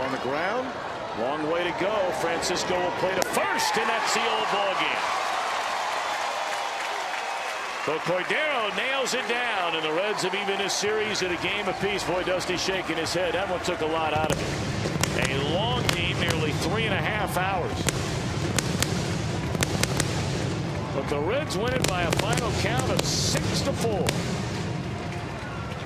on the ground. Long way to go. Francisco will play to first, and that's the old ball game. But Cordero nails it down, and the Reds have even this series at a game apiece. Boy, Dusty shaking his head. That one took a lot out of him. A long game, nearly three and a half hours. But the Reds win it by a final count of six to four.